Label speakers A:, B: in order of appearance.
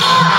A: Yeah!